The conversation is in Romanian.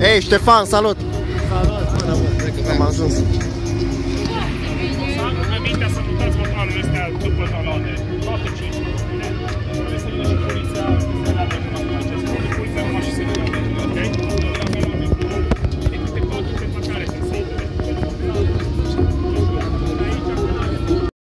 Ei, Ștefan, salut! Salut! bună, bună! Am ajuns.